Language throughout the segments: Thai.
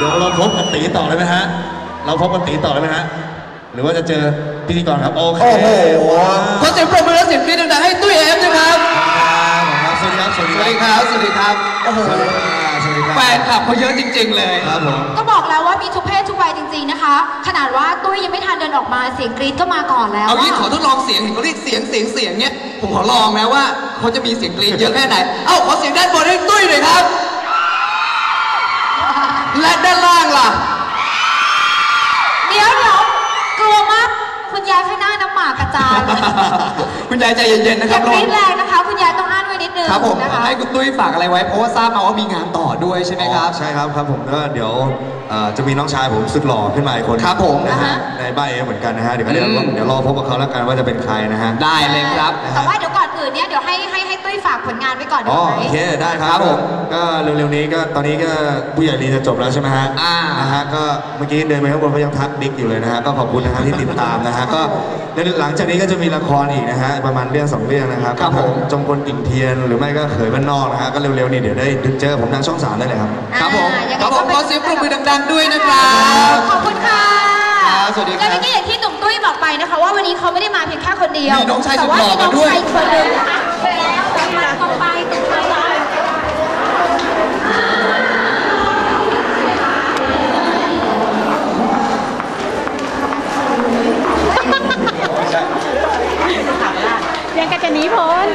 เดี๋ยวเราพบกับตีต่อเลยไหมฮะ เราพบกับตีต่อเลยไหมฮะ หรือว่าจะเจอพิธีกรครับ โอเคโอ้โหว้าวขอเสียงปรบมือและเสียงกรี๊ดดังๆให้ตุ้ยเอฟนะครับ ครับสวัสดีครับ สวัสสดีวัสดีคครับรับ สวัสดีครับ โอ้โหสวัสดีครับสวัสดีครับ แฟนคลับเขาเยอะจริง ๆ เลย ครับผมก็บอกแล้วว่ามีทุกเพศทุกวัยจริง ๆ นะคะ ขนาดว่าตุ้ยยังไม่ทันเดินออกมาเสียงกรี๊ดก็มาก่อนแล้วเอางี้อะขอทดลองเสียงเห็นเขาเรียกเสียงเสียงเสียงเนี้ย ผมขอลองนะว่าเขาจะมีเสียงกรี๊ดเยอะแค่ไหน เอ้าขอเสียงด้านบนให้ตุ้ยหน่อยครับ และด้านล่างล่ะ เดี๋ยวเดี๋ยวกลัวมาก คุณยายข้างหน้าน้ำหมากกระจายเลยคุณยายใจเย็นๆนะอครัย่าบกรี๊ดแรงนะคะ คุณยายต้องอ่านไว้นิดนึงครับผมนะคะให้คุณตุ้ยฝากอะไรไว้ เพราะว่าทราบมาว่ามีงานต่อด้วยใช่ไหมครับใช่ครับครับผมก็เดี๋ยวเอ่อจะมีน้องชายผมสุดหล่อขึ้นมาอีกคนครับผม นะฮะอ่าฮะในบ้านเอเหมือนกันนะฮะเดี๋ยวก็เดี๋ยวอืมเดี๋ยวรอพบกับเขาแล้วกันว่าจะเป็นใครนะฮะ ได้เลยครับ แต่ว่าเดี๋ยวก่อน อื่นเนี่ยเดี๋ยวให้ให้ให้ตุ้ยฝากผลงานไว้ก่อนได้อ๋อไหม โอเคได้คครัรับบผมก็เร็วๆนี้ก็ตอนนี้ก็ผู้ใหญ่ลีจะจบแล้วใช่ไหมฮะอ่า นะฮะก็เมื่อกี้เดินไปข้างบนก็ยังทักบิ๊กอยู่เลยนะฮะก็ขอบคุณนะฮะที่ติดตามนะฮะก็เดี๋ยวหลังจากนี้ก็จะมีละครอีกนะฮะประมาณเรื่องสองเรื่องนะครับครับผม จงกลกิ่งเทียนหรือไม่ก็เขยบ้านนอกนะฮะก็เร็วๆนี้เดี๋ยวได้เจอผมทางช่องสามได้เลยครับ ครับผมอ่ายังไงครับผมก็ขอเสียงปรบมือดังๆด้วยนะครับ ขอบคุณค่ะครับสวัสดีครับ และเมื่อกี้อย่างที่หนุ่มตุ้ยบอกไปนะคะ ว่าวันนี้เขาไม่ได้มาเพียงแค่คนเดียวมีน้องชายสุแต่ดหล่อว่ามีน้องมาด้วยชายคนหนึ่งนะคะแล้วตรงไปตรงไปตรงไปยังกะจะหนีพ้น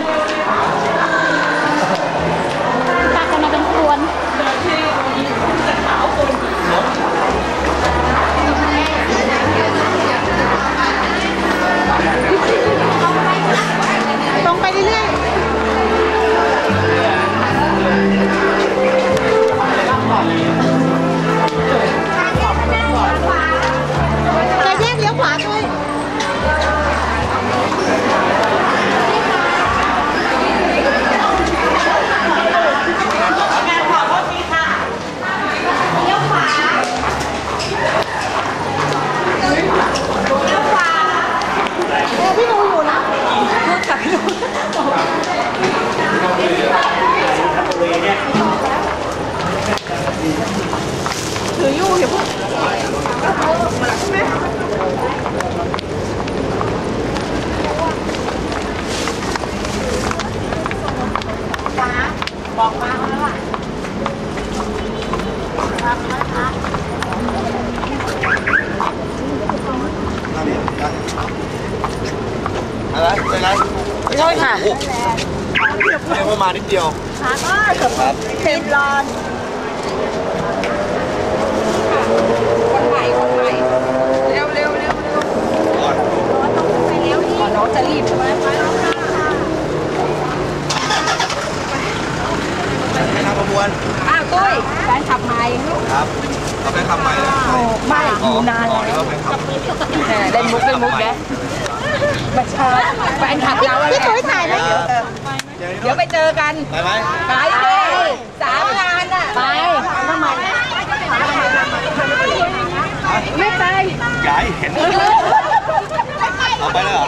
บอกมาเขาแล้วล่ะอะไรเป็นไรใช่ค่ะเรียกว่ามานิดเดียวครับเต็มร้อนน้องจะรีบใช่ไหม ให้นำประมวลอ้าวตุ้ยแฟนขับใหม่ครับเอาไปขับใหม่เลยไม่อยู่นานอ๋อแล้วนี่ก็ไปขับเล่นมุกเล่นมุกแกมาเชิญแฟนขับเราพี่ตุ้ยถ่ายไหมเดี๋ยวไปเจอกัน ไปไหมไปเลยสามงานอะ ไปทำไมไม่ไปอย่าให้เห็น เอาไปเลยเหรอ